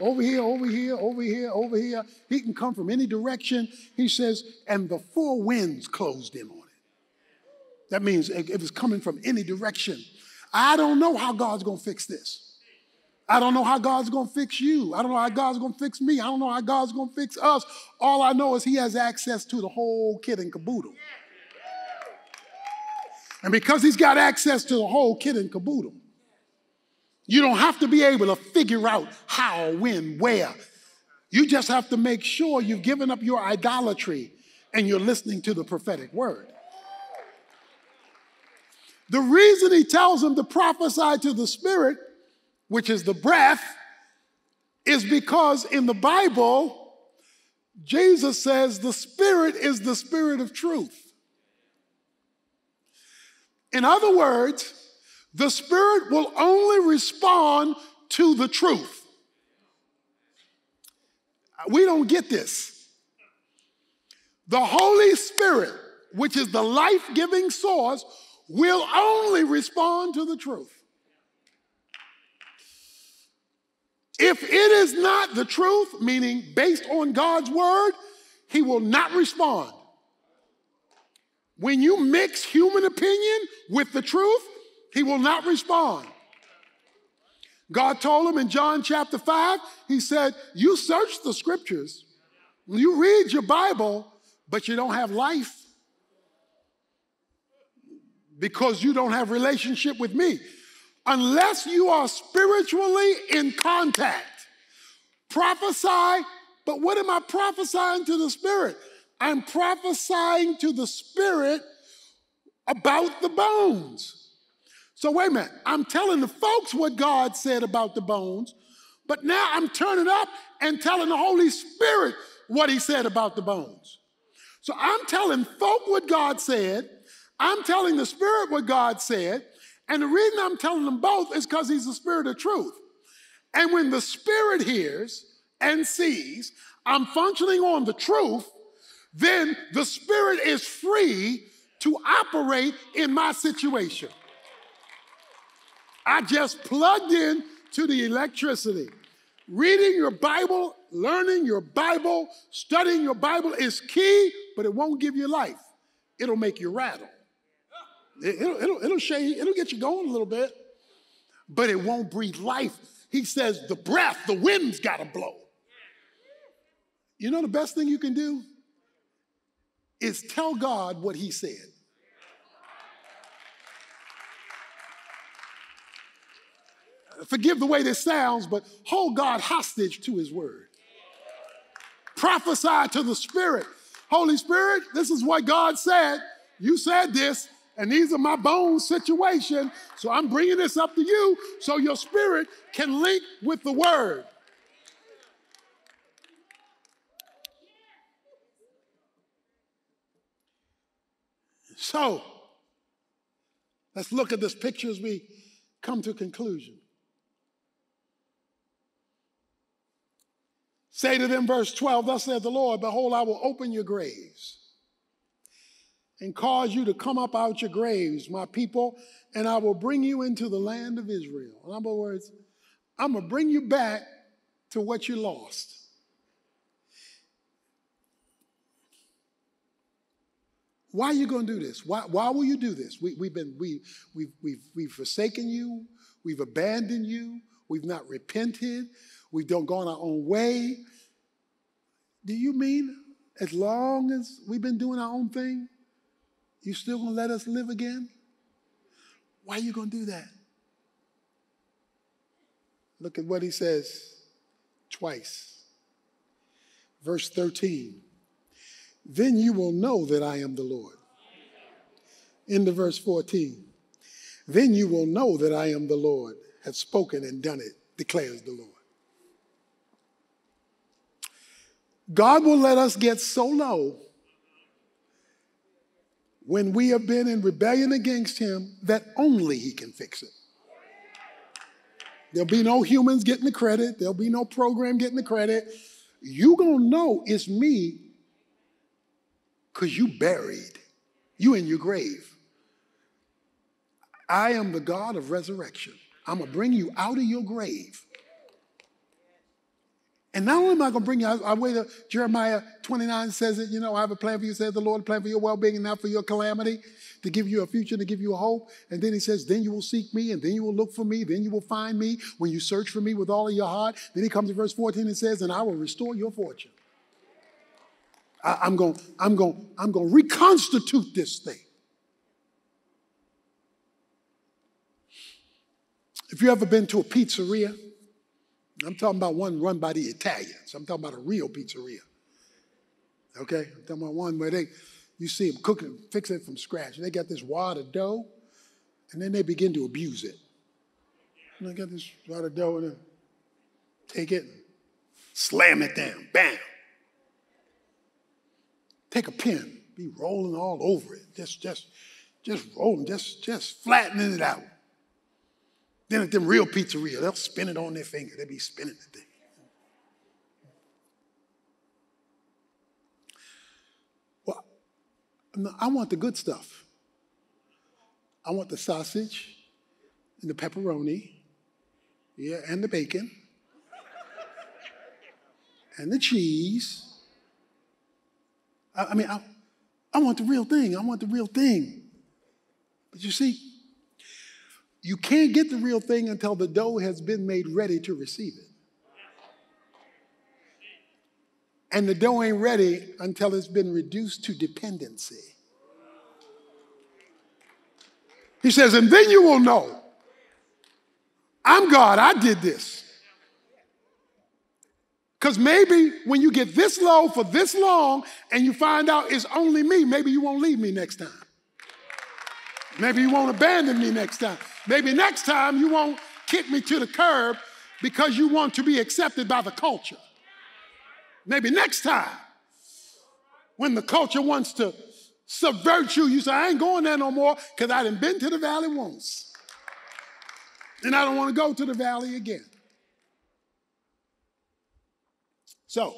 over here, over here, over here, over here. He can come from any direction. He says, and the four winds closed in on it. That means it was coming from any direction. I don't know how God's going to fix this. I don't know how God's going to fix you. I don't know how God's going to fix me. I don't know how God's going to fix us. All I know is He has access to the whole kit and caboodle. And because He's got access to the whole kit and caboodle, you don't have to be able to figure out how, when, where. You just have to make sure you've given up your idolatry and you're listening to the prophetic word. The reason he tells them to prophesy to the Spirit, which is the breath, is because in the Bible, Jesus says the Spirit is the Spirit of truth. In other words, the Spirit will only respond to the truth. We don't get this. The Holy Spirit, which is the life giving source, will only respond to the truth. If it is not the truth, meaning based on God's word, he will not respond. When you mix human opinion with the truth, he will not respond. God told him in John chapter 5, he said, You search the scriptures, you read your Bible, but you don't have life because you don't have relationship with me. Unless you are spiritually in contact, prophesy, but what am I prophesying to the Spirit? I'm prophesying to the Spirit about the bones. So, wait a minute. I'm telling the folks what God said about the bones, but now I'm turning up and telling the Holy Spirit what He said about the bones. So, I'm telling folk what God said, I'm telling the Spirit what God said, and the reason I'm telling them both is because He's the Spirit of truth. And when the Spirit hears and sees I'm functioning on the truth, then the Spirit is free to operate in my situation. I just plugged in to the electricity. Reading your Bible, learning your Bible, studying your Bible is key, but it won't give you life. It'll make you rattle. It'll, it'll, it'll, shade, it'll get you going a little bit, but it won't breathe life. He says the breath, the wind's got to blow. You know the best thing you can do is tell God what He said. forgive the way this sounds, but hold God hostage to his word. Prophesy to the Spirit. Holy Spirit, this is what God said. You said this, and these are my bones situation. So I'm bringing this up to you so your spirit can link with the word. So let's look at this picture as we come to conclusion. Say to them, verse 12, Thus saith the Lord, Behold, I will open your graves and cause you to come up out your graves, my people, and I will bring you into the land of Israel. In other words, I'm going to bring you back to what you lost. Why are you going to do this? Why, why will you do this? We, have been, we, we've, we've, we've forsaken you. We've abandoned you. We've not repented. We've don't gone our own way. Do you mean as long as we've been doing our own thing, you still gonna let us live again? Why are you gonna do that? Look at what he says twice. Verse 13. Then you will know that I am the Lord. Into verse 14. Then you will know that I am the Lord, have spoken and done it, declares the Lord. God will let us get so low when we have been in rebellion against Him that only He can fix it. There'll be no humans getting the credit, there'll be no program getting the credit. You gonna know it's me because you buried, you in your grave. I am the God of resurrection. I'm gonna bring you out of your grave And not only am I going to bring you, I, I wait, Jeremiah 29 says it, you know, I have a plan for you, says the Lord, a plan for your well being and not for your calamity, to give you a future, to give you a hope. And then he says, then you will seek me, and then you will look for me, then you will find me when you search for me with all of your heart. Then he comes to verse 14 and says, and I will restore your fortune. I, I'm going, I'm going, I'm going to reconstitute this thing. If you ever been to a pizzeria, I'm talking about one run by the Italians. I'm talking about a real pizzeria. Okay? I'm talking about one where they, you see them cooking, fixing it from scratch. They got this wad of dough, and then they begin to abuse it. And they got this wad of dough, and then take it and slam it down. Bam! Take a pin, be rolling all over it. Just, just, just rolling, just, just flattening it out. Then at them real pizzeria, they'll spin it on their finger. They'll be spinning the thing. Well, I want the good stuff. I want the sausage and the pepperoni, yeah, and the bacon, and the cheese. I, I mean, I, I want the real thing. I want the real thing. But you see, you can't get the real thing until the dough has been made ready to receive it. And the dough ain't ready until it's been reduced to dependency. He says, and then you will know I'm God, I did this. Because maybe when you get this low for this long and you find out it's only me, maybe you won't leave me next time. Maybe you won't abandon me next time. Maybe next time you won't kick me to the curb because you want to be accepted by the culture. Maybe next time, when the culture wants to subvert you, you say, I ain't going there no more because I done been to the valley once. And I don't want to go to the valley again. So,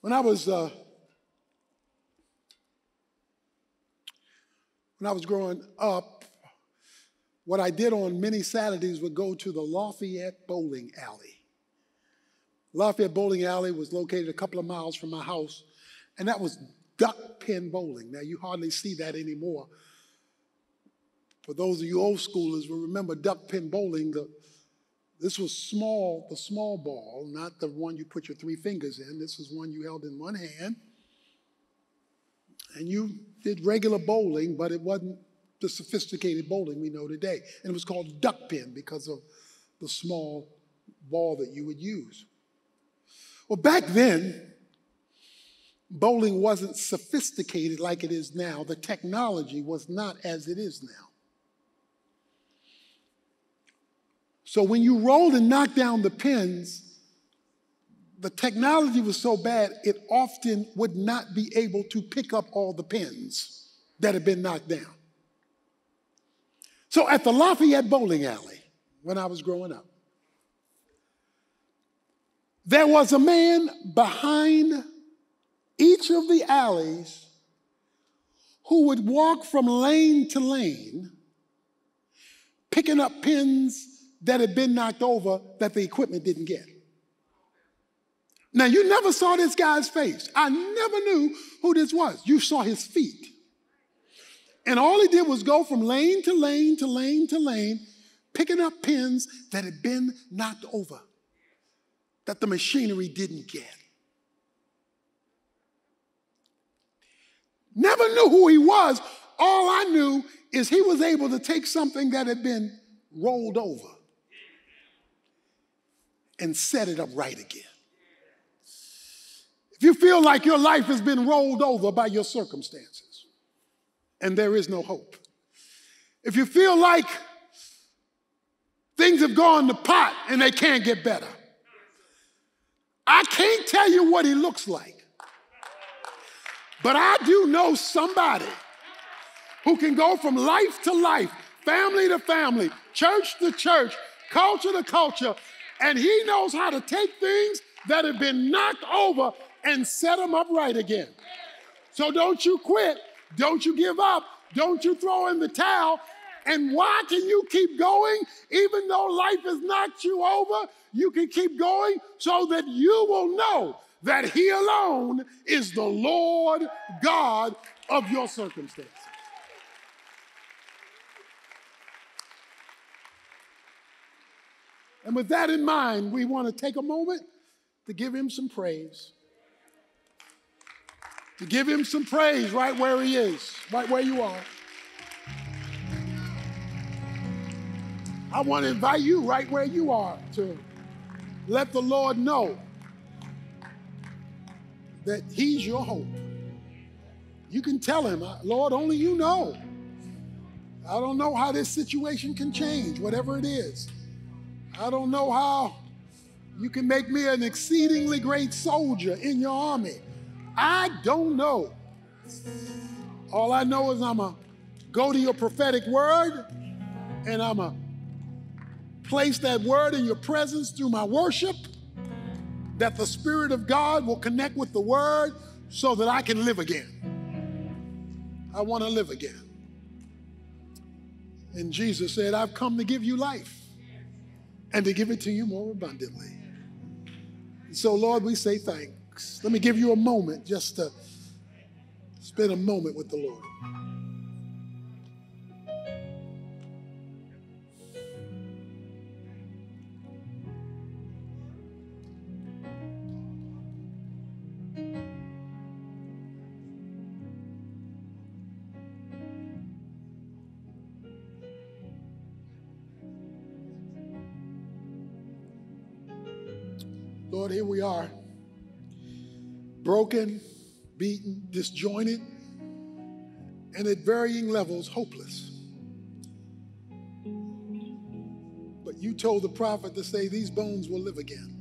when I was uh, when I was growing up, what I did on many Saturdays would go to the Lafayette Bowling Alley. Lafayette Bowling Alley was located a couple of miles from my house, and that was duck pin bowling. Now, you hardly see that anymore. For those of you old schoolers will remember duck pin bowling, the, this was small, the small ball, not the one you put your three fingers in. This was one you held in one hand and you did regular bowling, but it wasn't the sophisticated bowling we know today. And it was called duck pin because of the small ball that you would use. Well, back then, bowling wasn't sophisticated like it is now. The technology was not as it is now. So when you rolled and knocked down the pins, the technology was so bad, it often would not be able to pick up all the pins that had been knocked down. So at the Lafayette Bowling Alley, when I was growing up, there was a man behind each of the alleys who would walk from lane to lane, picking up pins that had been knocked over that the equipment didn't get. Now, you never saw this guy's face. I never knew who this was. You saw his feet. And all he did was go from lane to lane to lane to lane, picking up pins that had been knocked over, that the machinery didn't get. Never knew who he was. All I knew is he was able to take something that had been rolled over and set it up right again. If you feel like your life has been rolled over by your circumstances and there is no hope, if you feel like things have gone to pot and they can't get better, I can't tell you what he looks like, but I do know somebody who can go from life to life, family to family, church to church, culture to culture, and he knows how to take things that have been knocked over and set them up right again. So don't you quit. Don't you give up. Don't you throw in the towel And why can you keep going even though life has knocked you over? You can keep going so that you will know that He alone is the Lord God of your circumstances. And with that in mind, we want to take a moment to give Him some praise. To give Him some praise right where He is, right where you are. I want to invite you right where you are to let the Lord know that He's your hope. You can tell Him, uh, Lord, only you know. I don't know how this situation can change, whatever it is. I don't know how you can make me an exceedingly great soldier in your army. I don't know. All I know is I'm going to go to your prophetic word and I'm going to place that word in your presence through my worship, that the Spirit of God will connect with the word so that I can live again. I want to live again. And Jesus said, I've come to give you life and to give it to you more abundantly. So, Lord, we say thanks. Let me give you a moment just to spend a moment with the Lord. Lord, here we are, broken, beaten, disjointed, and at varying levels, hopeless. But you told the prophet to say, These bones will live again.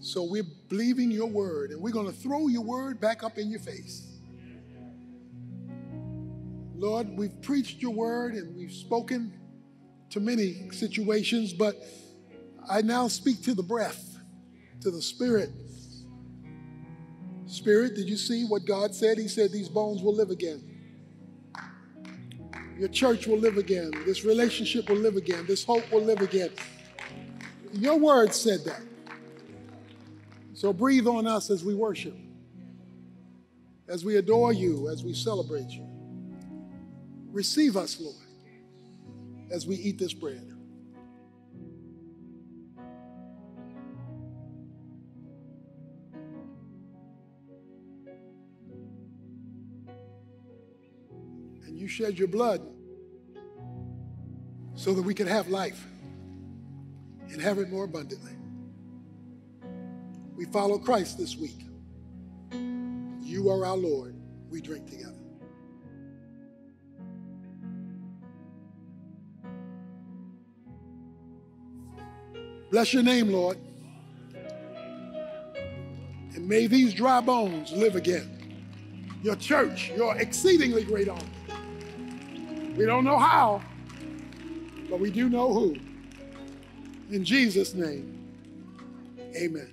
So we're believing your word, and we're going to throw your word back up in your face. Lord, we've preached your word and we've spoken to many situations, but I now speak to the breath, to the spirit. Spirit, did you see what God said? He said, These bones will live again. Your church will live again. This relationship will live again. This hope will live again. Your word said that. So breathe on us as we worship, as we adore you, as we celebrate you. Receive us, Lord, as we eat this bread. Shed your blood so that we could have life and have it more abundantly. We follow Christ this week. You are our Lord. We drink together. Bless your name, Lord. And may these dry bones live again. Your church, your exceedingly great army. We don't know how, but we do know who. In Jesus' name, amen.